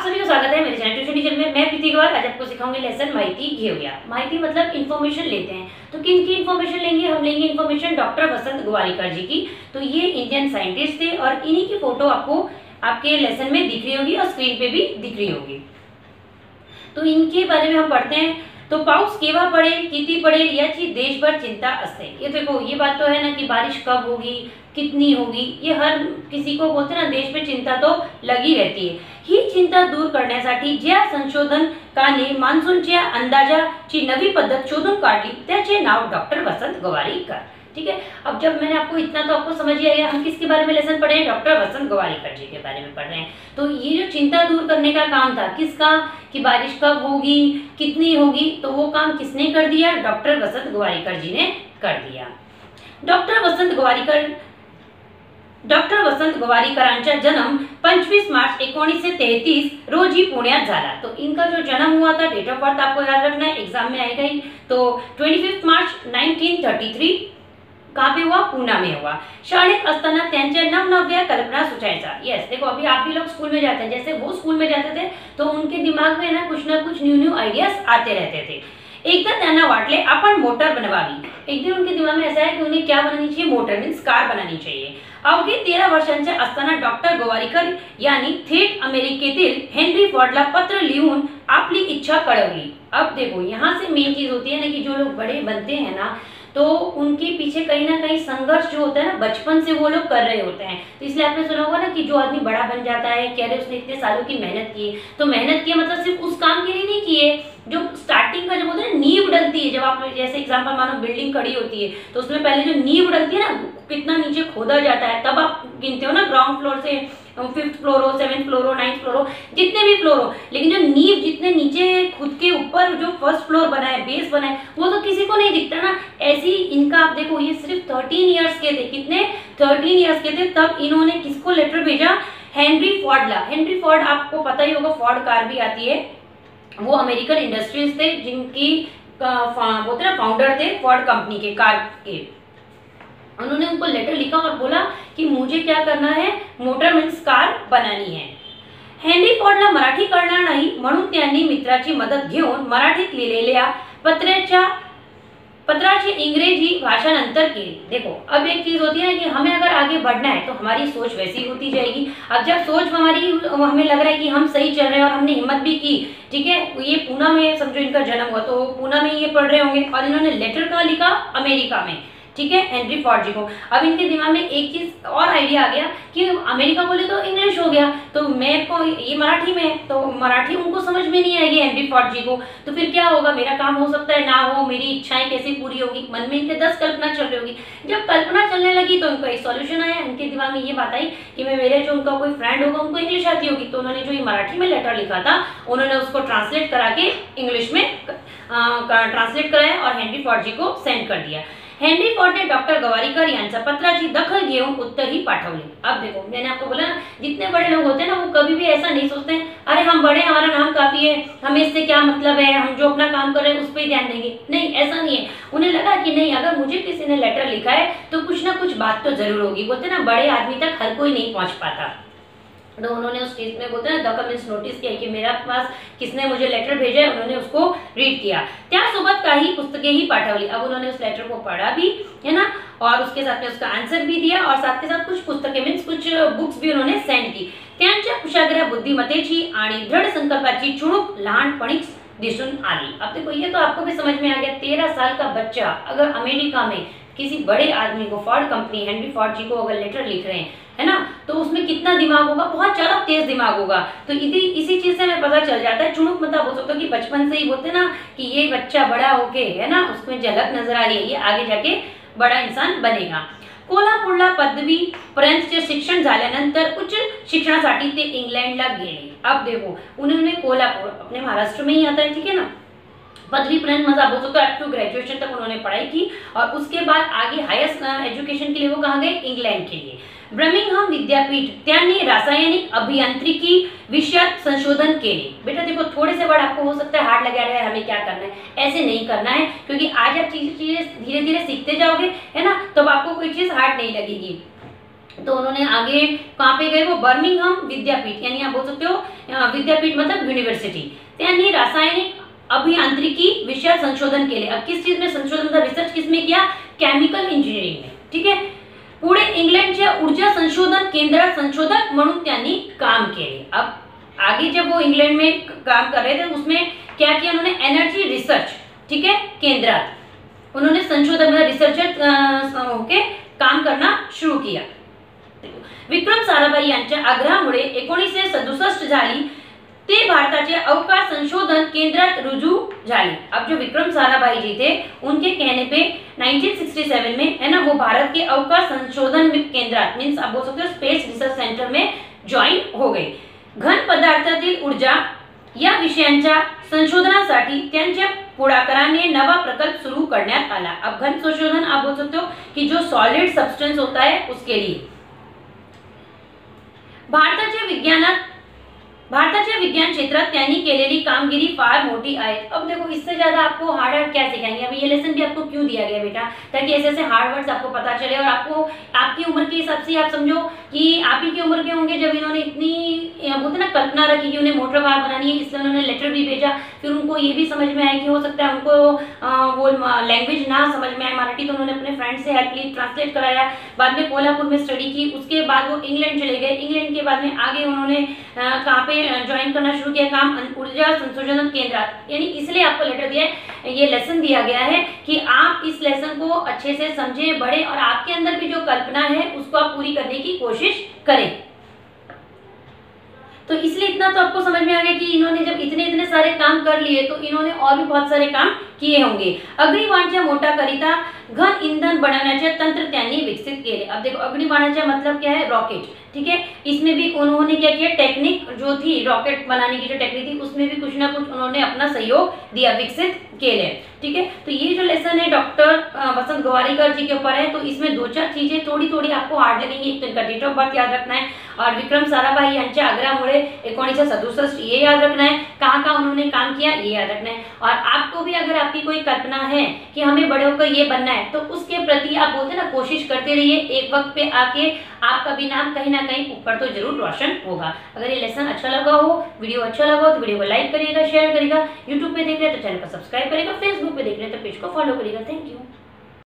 सभी को स्वागत है मेरे चैनल ट्यूशन टीचर में। मैं प्रीति गौर आज आपको सिखाऊँगी लेसन हो गया माहिती मतलब इन्फॉर्मेशन लेते हैं। तो किन की इन्फॉर्मेशन लेंगे? हम लेंगे इन्फॉर्मेशन डॉक्टर वसंत गोवारीकर जी की। तो ये इंडियन साइंटिस्ट थे और इन्हीं की फ़ोटो आपको आपके लेसन में दिख रही होगी और स्क्रीन पे भी दिख रही होगी। तो इनके बारे में हम पढ़ते हैं। तो पाउस केवा पड़े कितनी पड़े याची देश भर चिंता असते ये देखो, ये बात तो है ना कि बारिश कब होगी, कितनी होगी, ये हर किसी को बोलते ना, देश में चिंता तो लगी रहती है। ही चिंता दूर करण्यासाठी ज्या संशोधनकाने मान्सूनच्या अंदाजाची नवी पद्धत शोधून काढली, त्याचे नाव डॉक्टर वसंत गवारीकर. ठीक है अब जब मैंने आपको इतना तो आपको समझ आया, हम किसके बारे में लेसन पढ़े हैं? डॉक्टर वसंत गवारीकर जी के बारे में पढ़ रहे हैं। तो ये जो चिंता दूर करने का काम था, किसका? कि बारिश कब होगी? कितनी होगी? तो वो काम किसने कर दिया? डॉक्टर वसंत गवारीकर जी ने कर दिया। डॉक्टर वसंत गवारीकर डॉक्टर वसंत गोवारीकरांचा जन्म 25 मार्च एकोणीसशे तेहतीस रोज पुण्यात झाला. तो इनका जो जन्म हुआ था डेट ऑफ़ बर्थ आपको याद रखना है एग्ज़ाम में आएगा ही तो 25 मार्च 1933 कहाँ पे हुआ, पूना में हुआ. शाळेत असताना त्यांच्या नवनव्या कल्पना सुचायचा. यस देखो, अभी आप भी लोग स्कूल में जाते हैं. जैसे वो स्कूल में जाते थे तो उनके दिमाग में ना, कुछ ना कुछ न्यू न्यू आइडियाज़ आते रहते थे. आपण मोटर बनवावी। एक दिन उनके दिमाग में ऐसा है कि उन्हें क्या बनानी चाहिए? मोटर मीन कार बनानी चाहिए। अवघे तेरा असताना डॉक्टर गोवारीकर यांनी थेट अमेरिकेतील हेनरी फॉर्डला पत्र लिहून आपली इच्छा कळवली. अब देखो, यहाँ से मेन चीज़ होती है ना कि जो लोग बड़े बनते हैं ना तो उनके पीछे कहीं ना कहीं संघर्ष जो होता है ना, बचपन से वो लोग कर रहे होते हैं। तो इसलिए आपने सुना होगा ना कि जो आदमी बड़ा बन जाता है कह रहे उसने इतने सालों की मेहनत की तो मेहनत की मतलब सिर्फ़ उस काम के लिए नहीं किए जो स्टार्टिंग का जब होता है नींव डलती है। जब आप जैसे एग्ज़ाम्पल मानो बिल्डिंग खड़ी होती है तो उसमें पहले जो नींव डलती है ना, कितना नीचे खोदा जाता है, तब आप गिनते हो ना ग्राउंड फ्लोर से फिफ्थ फ्लोर हो सेवन फ्लोर हो नाइन्थ फ्लोर हो, जितने भी फ्लोर हो, लेकिन जो नींव जितने नीचे खुद के ऊपर जो फ़र्स्ट फ्लोर बना है बेस बना है वो तो किसी को नहीं दिखता ना। ऐसी इनका आप देखो, ये सिर्फ़ थर्टीन ईयर्स के थे। कितने? थर्टीन ईयर्स के थे, तब इन्होंने किसको लेटर भेजा? हेनरी फॉर्डला हेनरी फॉर्ड आपको पता ही होगा फॉर्ड कार भी आती है। वो अमेरिकन इंडस्ट्रीज़ थे, जिनकी बोलते ना फाउंडर थे फॉर्ड कंपनी के, कार के। उन्होंने उनको लेटर लिखा और बोला कि मुझे क्या करना है? मोटर मीन्स कार बनानी है। हेनरी फॉर्डला मराठी कळणार नाही म्हणून त्यांनी मित्राची मदत घेऊन मराठीत लिहिलेल्या पत्राच्या पत्राची इंग्रेजी भाषांतर की देखो, अब एक चीज़ होती है कि हमें अगर आगे बढ़ना है तो हमारी सोच वैसी होती जाएगी। अब जब सोच हमारी हमें लग रहा है कि हम सही चल रहे हैं और हमने हिम्मत भी की, ठीक है? ये पूना में, समझो इनका जन्म हुआ तो पूना में ये पढ़ रहे होंगे और इन्होंने लेटर कहा लिखा? अमेरिका में। ठीक है हेनरी फॉर्ड जी को। अब इनके दिमाग में एक चीज़ और आइडिया आ गया कि अमेरिका बोले तो इंग्लिश हो गया। तो मेरे को ये मराठी में तो मराठी उनको समझ में नहीं आएगी हेनरी फॉर्ड जी को। तो फिर क्या होगा? मेरा काम हो सकता है ना हो, मेरी इच्छाएँ कैसे पूरी होगी? मन में इनके दस कल्पना चल रही होगी। जब कल्पना चलने लगी तो उनको एक सॉल्यूशन आया। इनके दिमाग में ये बात आई कि मैं, मेरे जो उनका कोई फ्रेंड होगा, उनको इंग्लिश आती होगी। तो उन्होंने जो ये मराठी में लेटर लिखा था, उन्होंने उसको ट्रांसलेट करा के इंग्लिश में ट्रांसलेट कराया और हेनरी फॉर्ड जी को सेंड कर दिया। हेनरी फोर्ड ने डॉक्टर गवारीकर यांच्या पत्राची दखल उत्तर ही पाठवली अब देखो मैंने आपको बोला ना जितने बड़े लोग होते हैं ना वो कभी भी ऐसा नहीं सोचते हैं अरे हम बड़े हमारा नाम काफ़ी है हमें इससे क्या मतलब है हम जो अपना काम कर रहे हैं उस पर ध्यान देंगे नहीं ऐसा नहीं है उन्हें लगा कि नहीं अगर मुझे किसी ने लेटर लिखा है तो कुछ ना कुछ बात तो ज़रूर होगी बोलते ना बड़े आदमी तक हर कोई नहीं पहुँच पाता तो उन्होंने उस केस में बोलते हैं नोटिस किया कि मेरा पास किसने मुझे लेटर भेजा है, उन्होंने उसको रीड किया। त्यासोबत काही पुस्तकें ही पाठवली। अब उन्होंने उस लेटर को पढ़ा भी, है ना? और उसके साथ में उसका आंसर भी दिया और साथ के साथ कुछ पुस्तकें मीन्स कुछ बुक्स भी उन्होंने सेंड की। त्यांच्या कुशाग्र बुद्धिमत्तेची आणि दृढ संकल्पाची चुणूक लहानपणीच दिसून आली। अब देखो, ये तो आपको भी समझ में आ गया, तेरह साल का बच्चा अगर अमेरिका में किसी बड़े आदमी को Ford company Henry Ford ji को अगर लेटर लिख रहे हैं, है ना? तो उसमें कितना दिमाग होगा? बहुत ज़्यादा तेज दिमाग होगा। तो इसी इसी चीज़ से हमें पता चल जाता है चुनुक मतलब बोल सकते हो कि बचपन से ही बोलते ना, कि ये बच्चा बड़ा होके, है ना, उसमें झलक नज़र आ रही है, ये आगे जाके बड़ा इंसान बनेगा। कोल्हापूरला पदवी पर्यंतचे शिक्षण झाल्यानंतर उच्च शिक्षणासाठी ते इंग्लंडला गेले अब देखो, उन्होंने कोल्हापुर अपने महाराष्ट्र में ही आता है, ठीक है ना? पदवी पर्यंत मतलब बोल सकते अप टू ग्रेजुएशन तक उन्होंने पढ़ाई की और उसके बाद आगे हायर एजुकेशन के लिए वो कहाँ गए? इंग्लैंड के लिए। ब्रमिंगहम विद्यापीठ त्यांनी रासायनिक अभियांत्रिकी विषयात संशोधन केले बेटा देखो, थोड़े से वर्ड आपको हो सकता है हार्ड लगा रहा है हमें क्या करना है? ऐसे नहीं करना है, क्योंकि आज आप चीज़ें चीज़ें धीरे धीरे सीखते जाओगे, है ना? तब आपको कोई चीज़ हार्ड नहीं लगेगी। तो उन्होंने आगे कहाँ पे गए वो? बर्मिंगहम विद्यापीठ, यानी आप बोल सकते हो विद्यापीठ मतलब यूनिवर्सिटी त्यांनी रासायनिक अभियांत्रिकी विषय संशोधन केले अब किस चीज़ में संशोधन था रिसर्च किसमें किया? केमिकल इंजिनिअरिंग में, ठीक है? पुढे इंग्लंडच्या ऊर्जा संशोधन केंद्रात संशोधक म्हणून त्यांनी काम केले अब आगे जब वो इंग्लैंड में काम कर रहे थे, उसमें क्या किया उन्होंने? एनर्जी रिसर्च ठीक है? केंद्रात। उन्होंने संशोधन रिसर्चर होके काम करना शुरू किया। विक्रम साराभाई यांच्या आग्रहामुळे एकोणीसशे सदुसष्ट झाली भारताचे अवकाश संशोधन केंद्रात रुजू झाले. अब जो विक्रम साराभाई जी थे उनके कहने पे 1967 में है ना, वो भारत के अवकाश संशोधन केंद्रात आप बोल सकते हो स्पेस रिसर्च सेंटर में हो गए. घन पदार्थातील ऊर्जा या विषयांच्या संशोधनासाठी त्यांच्या पुढाकाराने नवा प्रकल्प सुरू करण्यात आला. अब घन संशोधन आप बोल सकते हो कि जो सॉलिड सब्सटेंस होता है, उसके लिए. भारताच्या विज्ञानात भारताच्या विज्ञान क्षेत्रात त्यांनी केलेली कामगिरी फार मोटी आहे. अब देखो, इससे ज़्यादा आपको हार्ड हार्ड क्या सिखाएँगे? अभी ये लेसन भी आपको क्यों दिया गया बेटा? ताकि ऐसे ऐसे हार्ड वर्ड्स आपको पता चले और आपको, आपकी उम्र के हिसाब से आप समझो कि आप ही की उम्र के होंगे जब इन्होंने इतनी बोलते ना, कल्पना रखी कि उन्हें मोटर कार बनानी है, इसलिए उन्होंने लेटर भी भेजा। फिर उनको ये भी समझ में आया कि हो सकता है उनको वो लैंग्वेज ना समझ में आए। मराठी तो उन्होंने अपने फ्रेंड से हेल्प ली ट्रांसलेट कराया। बाद में कोल्हापुर में स्टडी की। उसके बाद वो इंग्लैंड चले गए। इंग्लैंड के बाद में आगे उन्होंने कहाँ पे ज्वाइन करना शुरू किया काम ऊर्जा संशोधन केंद्र। यानी इसलिए आपको लेटर दिया है, ये लेसन दिया गया है कि आप इस लेसन को अच्छे से समझे, बढ़े और आपके अंदर भी जो कल्पना है, उसको आप पूरी करने की कोशिश करें। तो इसलिए इतना तो आपको समझ में आ गया कि इन्होंने जब इतने इतने सारे काम कर लिए तो इन्होंने और भी बहुत सारे काम किए होंगे। अग्निबाणच्या मोटा करिता घन ईंधन बनवण्याचे तंत्र त्यांनी विकसित केले. अब देखो, अग्निबाणाचा मतलब क्या है? रॉकेट ठीक है? इसमें भी उन्होंने क्या किया? टेक्निक जो थी रॉकेट बनाने की जो टेक्निक थी, उसमें भी कुछ ना कुछ उन्होंने अपना सहयोग दिया, विकसित केले। ठीक है? तो ये जो लेसन है डॉक्टर वसंत गवारीकर जी के ऊपर है तो इसमें दो चार चीज़ें थोड़ी थोड़ी आपको हार्ड लगेंगी। एक तो इनका डेट ऑफ़ बर्थ याद रखना है, और विक्रम साराभाई यांच्या आग्रहामुळे एकोणीसशे सदुसष्ट ये याद रखना है। कहाँ कहाँ उन्होंने काम किया, ये याद रखना है। और आपको भी अगर आपकी कोई कल्पना है कि हमें बड़े होकर ये बनना है तो उसके प्रति आप बोलते ना, कोशिश करते रहिए, एक वक्त पे आके आपका भी नाम कहीं ना कहीं ऊपर तो ज़रूर रोशन होगा। अगर ये लेसन अच्छा लगा हो वीडियो अच्छा लगा हो तो वीडियो को लाइक करिएगा शेयर करिएगा यूट्यूब पे देख रहे हैं तो चैनल को सब्सक्राइब करेगा फेसबुक पे देख रहे हैं तो पेज को फॉलो करिएगा। Thank you